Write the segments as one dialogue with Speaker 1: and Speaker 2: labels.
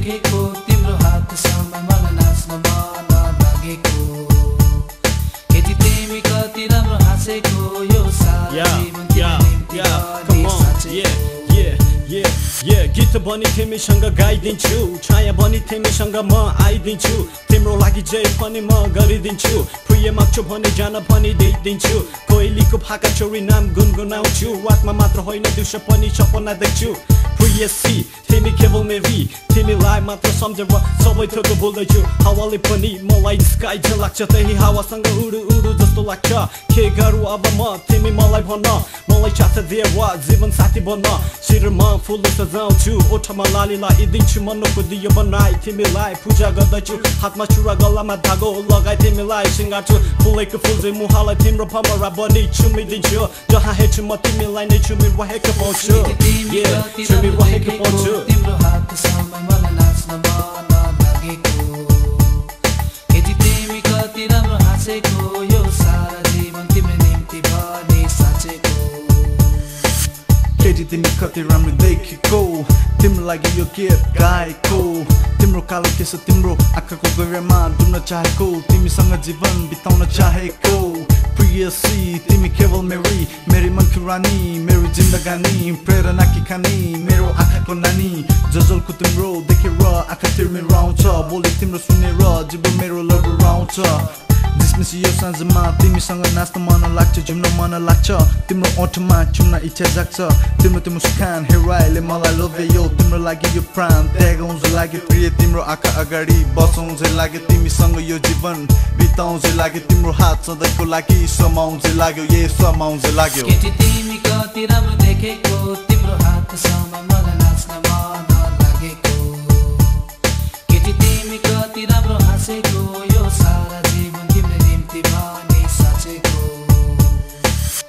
Speaker 1: देखेको
Speaker 2: तिम्रो
Speaker 1: हात समय
Speaker 2: मलाई
Speaker 1: नाच्न
Speaker 2: मन
Speaker 1: लागेको।
Speaker 2: यदि तिमी
Speaker 1: कति
Speaker 2: राम्रो हाँसेको यो साथी Yeah, yeah, गीत पनि तिमीसँग गाइदिन्छु छाया पनि तिमीसँग म आइदिन्छु तिम्रो लागि जे पनि म गरिदिन्छु प्रिय माग्छु भने जान पनि दिइदिन्छु कोइलीको फाका चोरी नाम गुनगुनाउँछु वातमा मात्र होइन दिउँसो पनि सपना देख्छु। प्रियसी तिमी केवल मेरी तिमीलाई मात्र सम्झेर सबै थोक बोल्दैछु हावाले पनि मलाई स्काई लाग्छ त्यही हावासँग उडु लाग्छ के गरौँ अब म तिमी मलाई भन मलाई साथ दिएर वा जीवन साथी बन्न शिरमा फुल सजाउँछु ओठमा लाली लगाइदिन्छु मनको दियो बनाइ तिमीलाई पूजा गर्दछु हातमा चुरा गलामा धागो लगाइ तिमीलाई सिँगार्छु फुलेको फुल चाहिँ मुहालाई तिम्रो भमरा बनी छुमिदिन्छु जहाँ हेर्छु म तिमीलाई नै छुमिरहेको पाउँछु
Speaker 1: तिमी
Speaker 2: Yeah,
Speaker 1: कति
Speaker 2: छुमिरहेको
Speaker 1: राम्रो
Speaker 2: पाउँछु
Speaker 1: तिम्रो हातको समय मलाई नाच्न
Speaker 3: केटी तिमी कति राम्रो देखेको तिम्रो लागि यो गीत गाएको तिम्रो कालो केस तिम्रो आँखाको गहिरामा डुब्न चाहेको तिमीसँग जीवन बिताउन चाहेको प्रियसी तिमी केवल मेरी मेरी मनकी रानी मेरो जिन्दगानी प्रेरणा कि खानी मेरो आँखाको नानी जजलको तिम्रो देखेर आँखा तिर्मेर आउँछ बोले तिम्रो सुनेर जीवन मेरो लडुराउँछ जिस्मिस यो साँझमा तिमीसँग नाच्न मन लाग्छ झुम्न मन लाग्छ। तिम्रो ओठमा चुम्न इच्छा जाग्छ। तिम्रो तिम्रो सुखान हेराइले मलाई लोभ्यो। तिम्रो लागि यो प्राण त्यागाउँछ लाग्यो प्रिय। तिम्रो आँखा अगाडि बसाउँछ लाग्यो तिमीसँग यो जीवन बिताउँछ लाग्यो तिम्रो हात सधैँको लागि समाउँछ लाग्यो। ए समाउँछ लाग्यो।
Speaker 1: तिमी कति राम्रो देखेको। तिम्रो नाच्न मन तिमी कति राम्रो हाँसेको। यो सारा भने साँचेको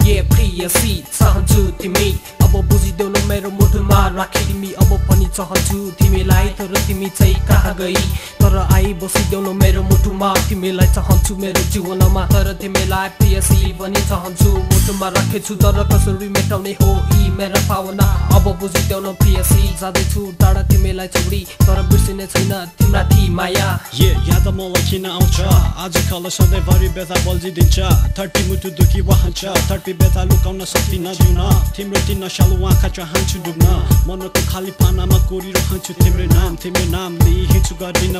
Speaker 4: ये प्रियसी चाहन्छु तिमी। अब बुझिदेऊ न मेरो मुटुमा राखी तिमी। अब पनि चाहन्छु तिमीलाई तर तिमी चाहिँ कहाँ गई? तर आई बसिदेऊ न मेरो मुटुमा तिमीलाई चाहन्छु मेरो जीवनमा। तर तिमीलाई प्रियसी पनि चाहन्छु मुटुमा राखेछु तर कसरी मेटाउने हो यी मेरा पावना? अब बुझिदेऊ न प्रियसी जाँदैछु टाढा तिमीलाई छोडी तर बिर्सिने छैन तिम्रा ती माया।
Speaker 2: ये याद मलाई किन आउँछ? आजकल सधैँभरि व्यथा बल्झिदिन्छ। थर्टी मुटु दुखी रहन्छ थर्टी व्यथा लुकाउन सक्दिन जुन तिम्रो ती नसालु आँखा चाहन्छु डुब्न। मनको खाली पानामा कोरिरहन्छु तिम्रो नाम। तिम्रो नाम लिई हिँड्छु गर्दिन